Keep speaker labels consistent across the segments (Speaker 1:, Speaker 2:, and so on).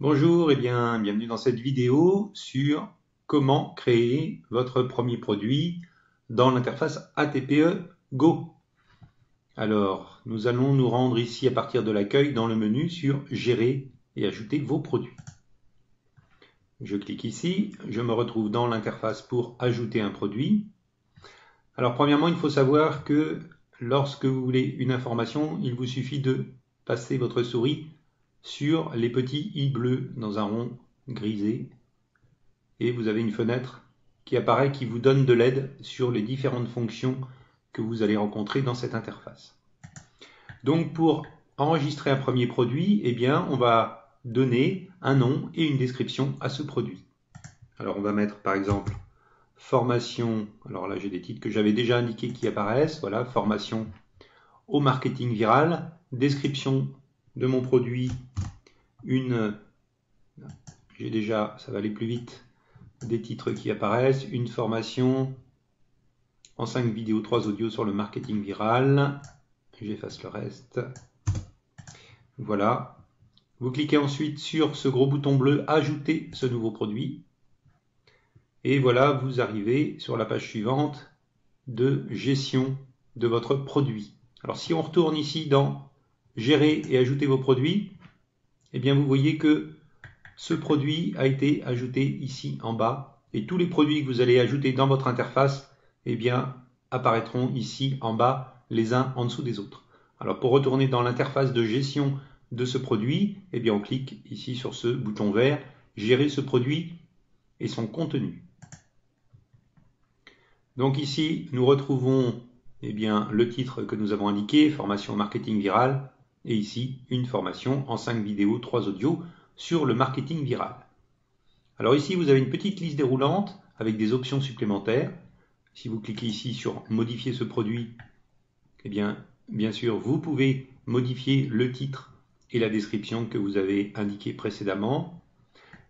Speaker 1: Bonjour et bien bienvenue dans cette vidéo sur comment créer votre premier produit dans l'interface ATPE Go. Alors, nous allons nous rendre ici à partir de l'accueil dans le menu sur Gérer et ajouter vos produits. Je clique ici, je me retrouve dans l'interface pour ajouter un produit. Alors premièrement, il faut savoir que lorsque vous voulez une information, il vous suffit de passer votre souris sur les petits i bleus dans un rond grisé et vous avez une fenêtre qui apparaît qui vous donne de l'aide sur les différentes fonctions que vous allez rencontrer dans cette interface. Donc pour enregistrer un premier produit, eh bien on va donner un nom et une description à ce produit. Alors on va mettre par exemple formation, alors là j'ai des titres que j'avais déjà indiqués qui apparaissent, voilà, formation au marketing viral, description de mon produit une, j'ai déjà, ça va aller plus vite, des titres qui apparaissent, une formation en 5 vidéos, 3 audios sur le marketing viral. J'efface le reste. Voilà. Vous cliquez ensuite sur ce gros bouton bleu Ajouter ce nouveau produit. Et voilà, vous arrivez sur la page suivante de gestion de votre produit. Alors si on retourne ici dans Gérer et ajouter vos produits, eh bien vous voyez que ce produit a été ajouté ici en bas et tous les produits que vous allez ajouter dans votre interface eh apparaîtront ici en bas les uns en dessous des autres. Alors pour retourner dans l'interface de gestion de ce produit, eh bien on clique ici sur ce bouton vert, gérer ce produit et son contenu. Donc ici, nous retrouvons eh bien, le titre que nous avons indiqué, formation marketing viral, et ici une formation en 5 vidéos, 3 audios sur le marketing viral. Alors ici vous avez une petite liste déroulante avec des options supplémentaires. Si vous cliquez ici sur modifier ce produit, eh bien bien sûr vous pouvez modifier le titre et la description que vous avez indiqué précédemment.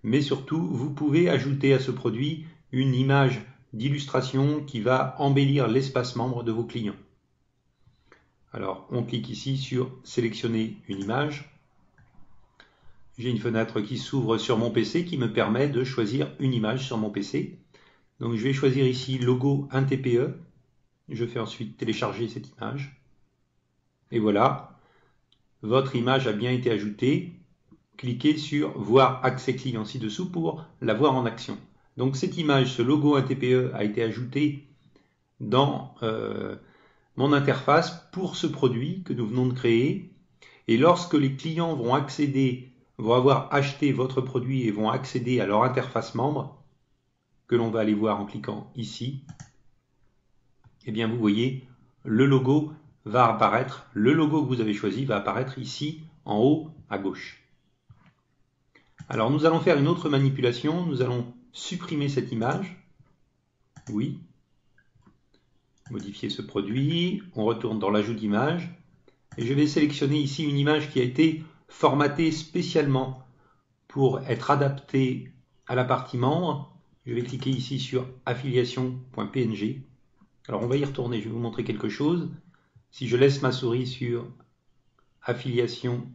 Speaker 1: Mais surtout vous pouvez ajouter à ce produit une image d'illustration qui va embellir l'espace membre de vos clients. Alors, on clique ici sur sélectionner une image. J'ai une fenêtre qui s'ouvre sur mon PC qui me permet de choisir une image sur mon PC. Donc, je vais choisir ici logo 1 TPE. Je fais ensuite télécharger cette image. Et voilà, votre image a bien été ajoutée. Cliquez sur voir accès client ci-dessous pour la voir en action. Donc cette image, ce logo 1 TPE a été ajouté dans euh, mon interface pour ce produit que nous venons de créer. Et lorsque les clients vont accéder, vont avoir acheté votre produit et vont accéder à leur interface membre, que l'on va aller voir en cliquant ici, eh bien vous voyez, le logo va apparaître, le logo que vous avez choisi va apparaître ici en haut à gauche. Alors nous allons faire une autre manipulation, nous allons supprimer cette image. Oui, modifier ce produit, on retourne dans l'ajout d'image, et je vais sélectionner ici une image qui a été formatée spécialement pour être adaptée à la partie membre. Je vais cliquer ici sur affiliation.png. Alors on va y retourner, je vais vous montrer quelque chose. Si je laisse ma souris sur affiliation,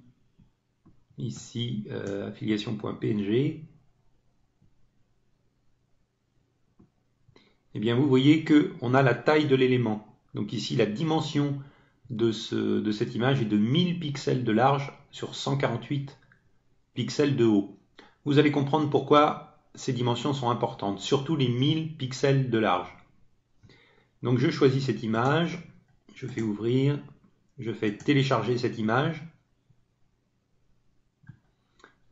Speaker 1: ici euh, affiliation.png, eh bien vous voyez qu'on a la taille de l'élément. Donc ici, la dimension de, ce, de cette image est de 1000 pixels de large sur 148 pixels de haut. Vous allez comprendre pourquoi ces dimensions sont importantes, surtout les 1000 pixels de large. Donc je choisis cette image, je fais ouvrir, je fais télécharger cette image.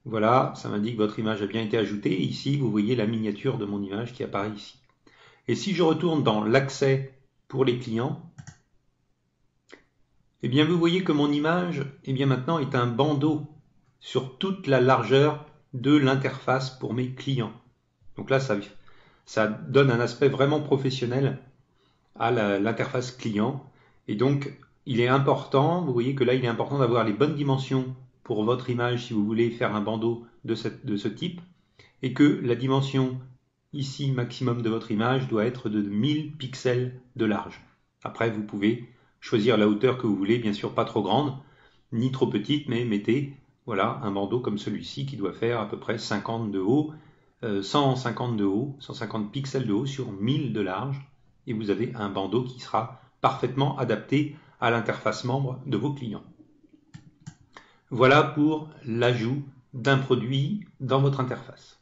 Speaker 1: Voilà, ça m'indique que votre image a bien été ajoutée. Ici, vous voyez la miniature de mon image qui apparaît ici. Et si je retourne dans l'accès pour les clients, eh bien vous voyez que mon image eh bien maintenant est un bandeau sur toute la largeur de l'interface pour mes clients. Donc là, ça, donne un aspect vraiment professionnel à l'interface client. Et donc, il est important, vous voyez que là, il est important d'avoir les bonnes dimensions pour votre image si vous voulez faire un bandeau de, de ce type, et que la dimension Ici, maximum de votre image doit être de 1000 pixels de large. Après, vous pouvez choisir la hauteur que vous voulez, bien sûr pas trop grande, ni trop petite, mais mettez Voilà un bandeau comme celui-ci qui doit faire à peu près 50 de haut, 150 de haut, 150 pixels de haut sur 1000 de large. Et vous avez un bandeau qui sera parfaitement adapté à l'interface membre de vos clients. Voilà pour l'ajout d'un produit dans votre interface.